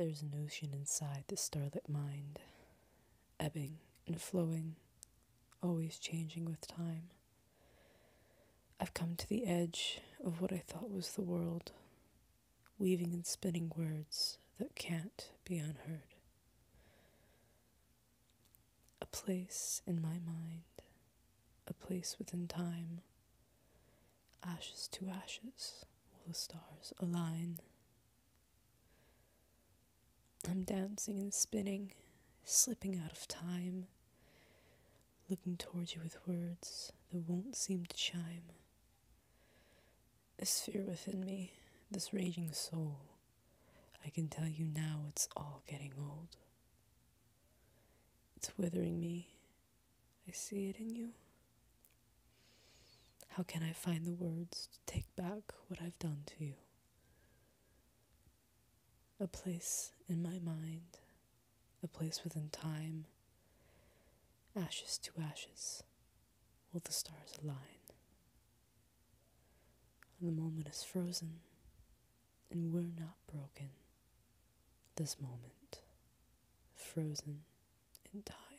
There's an ocean inside the starlit mind, ebbing and flowing, always changing with time. I've come to the edge of what I thought was the world, weaving and spinning words that can't be unheard. A place in my mind, a place within time, ashes to ashes, will the stars align. I'm dancing and spinning, slipping out of time, looking towards you with words that won't seem to chime. This fear within me, this raging soul, I can tell you now it's all getting old. It's withering me. I see it in you. How can I find the words to take back what I've done to you? A place in my mind, a place within time, ashes to ashes, will the stars align? And the moment is frozen, and we're not broken. This moment, frozen in time.